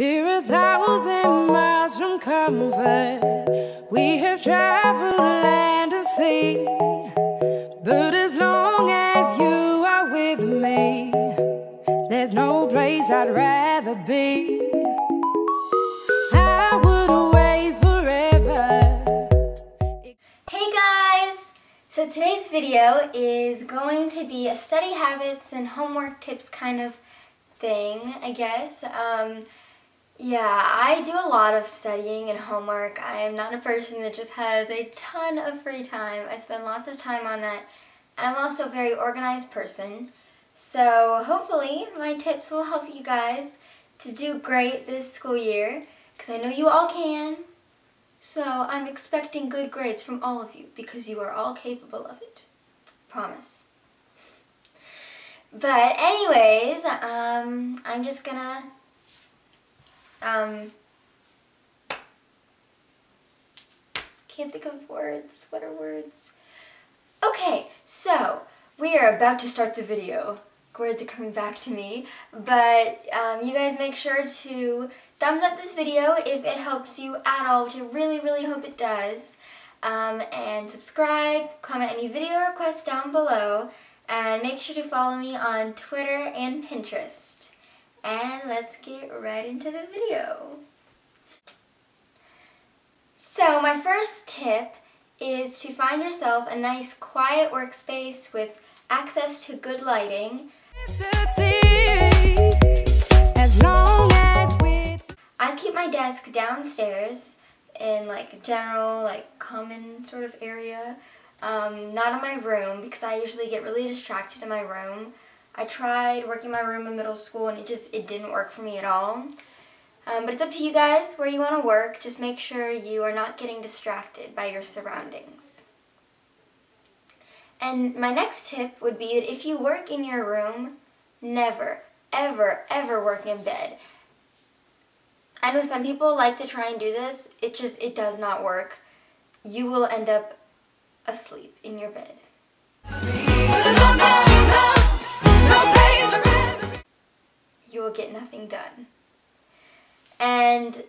We're a thousand miles from comfort. We have traveled land and sea. But as long as you are with me, there's no place I'd rather be. I would away forever. Hey guys! So today's video is going to be a study habits and homework tips kind of thing, I guess. Um, yeah, I do a lot of studying and homework. I am not a person that just has a ton of free time. I spend lots of time on that. And I'm also a very organized person. So hopefully my tips will help you guys to do great this school year. Because I know you all can. So I'm expecting good grades from all of you because you are all capable of it. Promise. But anyways, um, I'm just gonna um, can't think of words. What are words? Okay, so we are about to start the video. Words are coming back to me, but um, you guys make sure to thumbs up this video if it helps you at all, which I really, really hope it does. Um, and subscribe, comment any video requests down below, and make sure to follow me on Twitter and Pinterest. And let's get right into the video. So my first tip is to find yourself a nice quiet workspace with access to good lighting. As long as we I keep my desk downstairs in like a general like common sort of area, um, not in my room because I usually get really distracted in my room. I tried working my room in middle school and it just, it didn't work for me at all. Um, but it's up to you guys where you want to work. Just make sure you are not getting distracted by your surroundings. And my next tip would be that if you work in your room, never, ever, ever work in bed. I know some people like to try and do this. It just, it does not work. You will end up asleep in your bed. You will get nothing done. And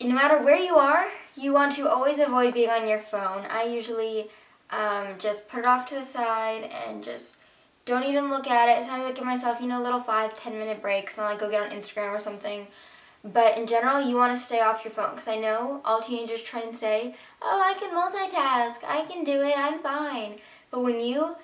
no matter where you are, you want to always avoid being on your phone. I usually um, just put it off to the side and just don't even look at it. Sometimes I give myself, you know, little five, ten minute breaks and I'll like go get on Instagram or something. But in general, you want to stay off your phone because I know all teenagers try and say, oh, I can multitask, I can do it, I'm fine. But when you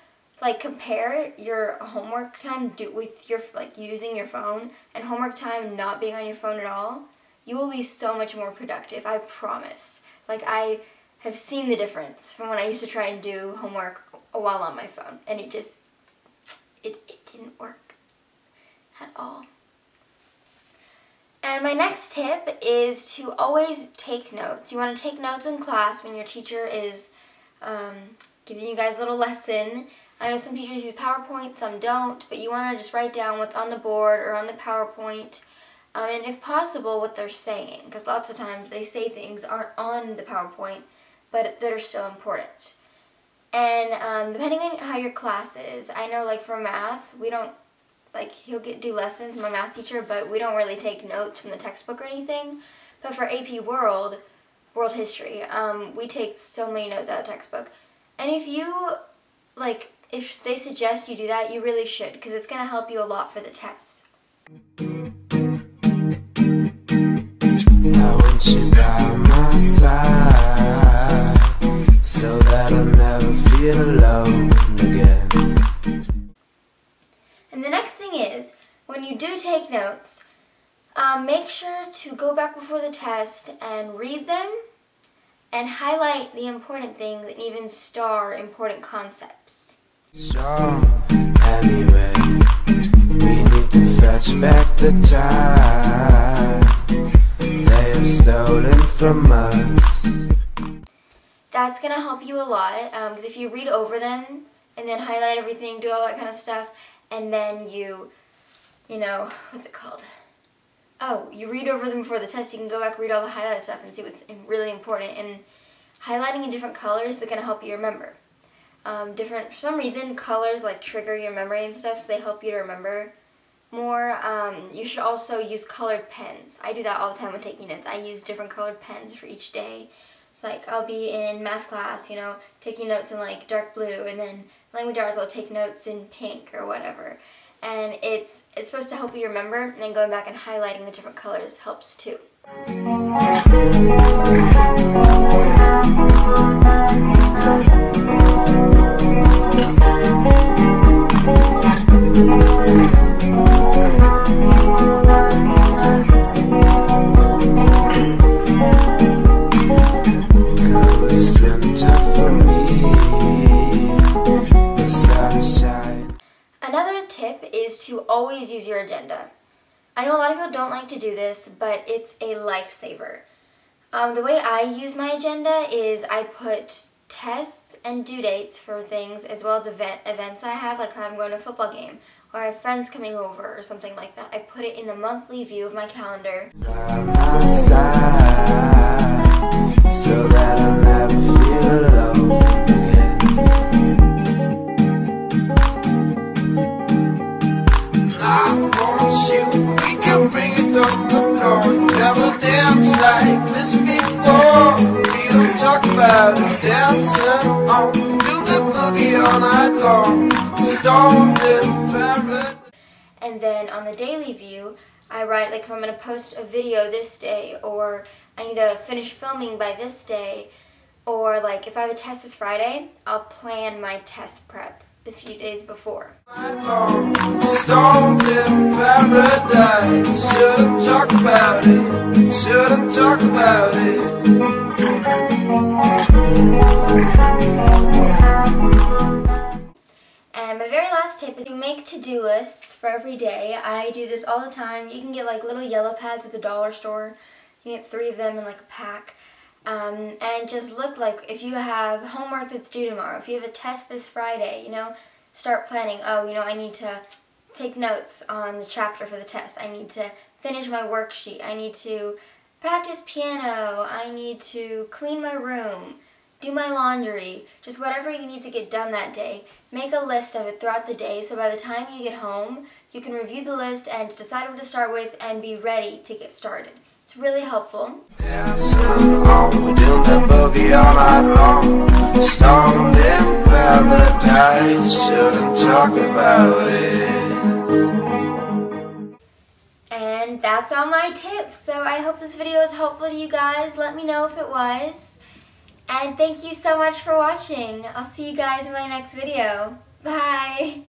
like compare your homework time do, with your like using your phone and homework time not being on your phone at all, you will be so much more productive. I promise. Like I have seen the difference from when I used to try and do homework while on my phone, and it just it it didn't work at all. And my next tip is to always take notes. You want to take notes in class when your teacher is um, giving you guys a little lesson I know some teachers use PowerPoint, some don't, but you want to just write down what's on the board or on the PowerPoint, um, and if possible, what they're saying, because lots of times they say things aren't on the PowerPoint, but that are still important. And um, depending on how your class is, I know like for math, we don't, like he'll get do lessons, my math teacher, but we don't really take notes from the textbook or anything. But for AP World, World History, um, we take so many notes out of textbook. And if you, like, if they suggest you do that, you really should because it's going to help you a lot for the test. I want you by my side so that I'll never feel alone again. And the next thing is, when you do take notes, um, make sure to go back before the test and read them and highlight the important things and even star important concepts. Strong anyway. We need to fetch back the time they have stolen from us. That's to help you a lot because um, if you read over them and then highlight everything, do all that kind of stuff, and then you, you know, what's it called? Oh, you read over them before the test, you can go back read all the highlighted stuff and see what's really important. And highlighting in different colors is to help you remember um, different, for some reason, colors like trigger your memory and stuff, so they help you to remember more. Um, you should also use colored pens. I do that all the time when taking notes. I use different colored pens for each day. So like I'll be in math class, you know, taking notes in like dark blue and then language arts I'll take notes in pink or whatever. And it's it's supposed to help you remember and then going back and highlighting the different colors helps too. always use your agenda. I know a lot of people don't like to do this, but it's a lifesaver. Um, the way I use my agenda is I put tests and due dates for things as well as event, events I have, like I'm going to a football game or I have friends coming over or something like that. I put it in the monthly view of my calendar. so And then on the daily view I write like if I'm going to post a video this day or I need to finish filming by this day or like if I have a test this Friday, I'll plan my test prep the few days before. Tip is to make to-do lists for every day. I do this all the time. You can get like little yellow pads at the dollar store. You can get three of them in like a pack. Um, and just look like if you have homework that's due tomorrow, if you have a test this Friday, you know, start planning, oh, you know, I need to take notes on the chapter for the test. I need to finish my worksheet. I need to practice piano. I need to clean my room, do my laundry, just whatever you need to get done that day. Make a list of it throughout the day so by the time you get home, you can review the list and decide what to start with and be ready to get started. It's really helpful. Dancing on, we do the boogie all night long. Stoned in paradise, shouldn't talk about it. And that's all my tips. So I hope this video was helpful to you guys. Let me know if it was. And thank you so much for watching. I'll see you guys in my next video. Bye!